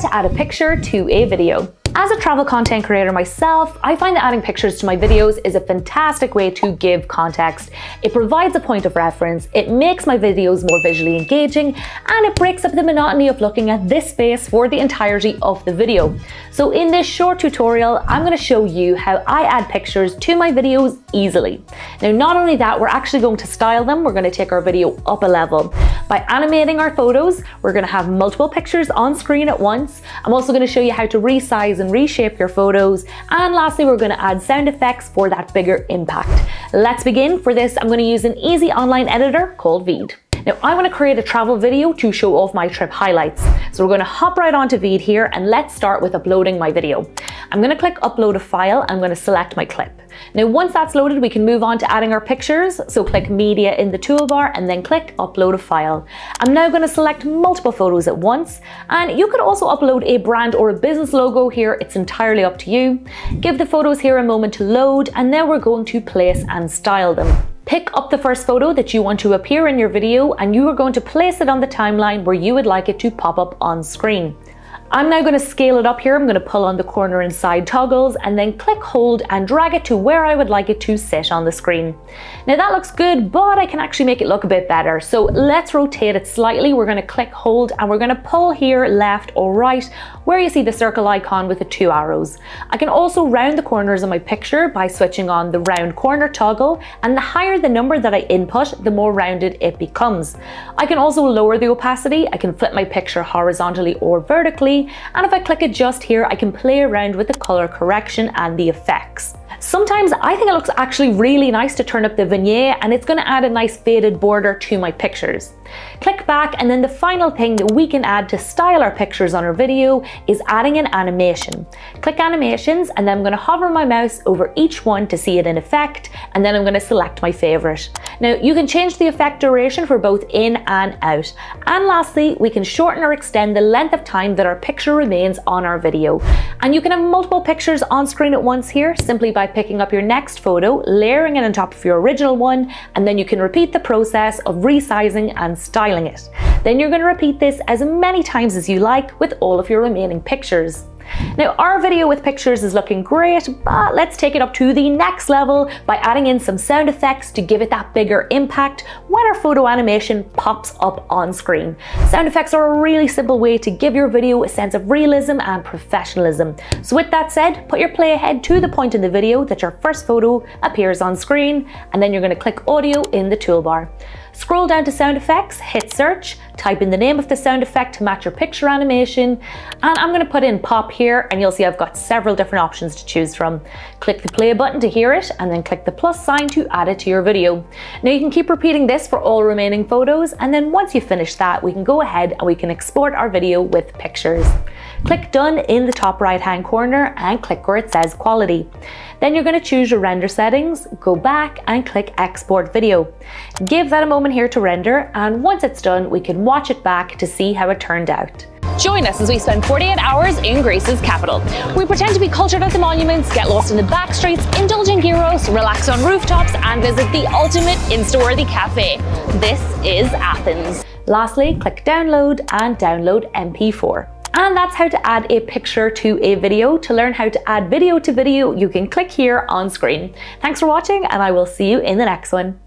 to add a picture to a video. As a travel content creator myself, I find that adding pictures to my videos is a fantastic way to give context. It provides a point of reference, it makes my videos more visually engaging, and it breaks up the monotony of looking at this face for the entirety of the video. So in this short tutorial, I'm going to show you how I add pictures to my videos easily. Now, not only that, we're actually going to style them, we're going to take our video up a level. By animating our photos, we're going to have multiple pictures on screen at once. I'm also going to show you how to resize and reshape your photos. And lastly, we're going to add sound effects for that bigger impact. Let's begin. For this, I'm going to use an easy online editor called Veed. Now I want to create a travel video to show off my trip highlights. So we're going to hop right onto Veed here and let's start with uploading my video. I'm going to click upload a file. I'm going to select my clip. Now once that's loaded, we can move on to adding our pictures. So click media in the toolbar and then click upload a file. I'm now going to select multiple photos at once. And you could also upload a brand or a business logo here. It's entirely up to you. Give the photos here a moment to load and then we're going to place and style them. Pick up the first photo that you want to appear in your video and you are going to place it on the timeline where you would like it to pop up on screen. I'm now going to scale it up here. I'm going to pull on the corner and side toggles and then click hold and drag it to where I would like it to sit on the screen. Now that looks good, but I can actually make it look a bit better. So let's rotate it slightly. We're going to click hold and we're going to pull here left or right where you see the circle icon with the two arrows. I can also round the corners of my picture by switching on the round corner toggle and the higher the number that I input, the more rounded it becomes. I can also lower the opacity. I can flip my picture horizontally or vertically and if I click adjust here, I can play around with the color correction and the effects. Sometimes I think it looks actually really nice to turn up the vignette and it's going to add a nice faded border to my pictures. Click back and then the final thing that we can add to style our pictures on our video is adding an animation. Click animations and then I'm going to hover my mouse over each one to see it in effect and then I'm going to select my favorite. Now you can change the effect duration for both in and out. And lastly, we can shorten or extend the length of time that our picture remains on our video. And you can have multiple pictures on screen at once here simply by picking up your next photo, layering it on top of your original one, and then you can repeat the process of resizing and styling it. Then you're going to repeat this as many times as you like with all of your remaining pictures. Now our video with pictures is looking great, but let's take it up to the next level by adding in some sound effects to give it that bigger impact when our photo animation pops up on screen. Sound effects are a really simple way to give your video a sense of realism and professionalism. So with that said, put your playhead to the point in the video that your first photo appears on screen, and then you're going to click audio in the toolbar. Scroll down to sound effects, hit search, type in the name of the sound effect to match your picture animation, and I'm going to put in pop here and you'll see I've got several different options to choose from. Click the play button to hear it and then click the plus sign to add it to your video. Now you can keep repeating this for all remaining photos and then once you finish that we can go ahead and we can export our video with pictures. Click done in the top right hand corner and click where it says quality. Then you're going to choose your render settings, go back and click export video. Give that a moment here to render and once it's done we can watch it back to see how it turned out. Join us as we spend 48 hours in Greece's capital. We pretend to be cultured at the monuments, get lost in the back streets, indulge in gyros, relax on rooftops, and visit the ultimate Insta-worthy cafe. This is Athens. Lastly, click download and download MP4. And that's how to add a picture to a video. To learn how to add video to video, you can click here on screen. Thanks for watching and I will see you in the next one.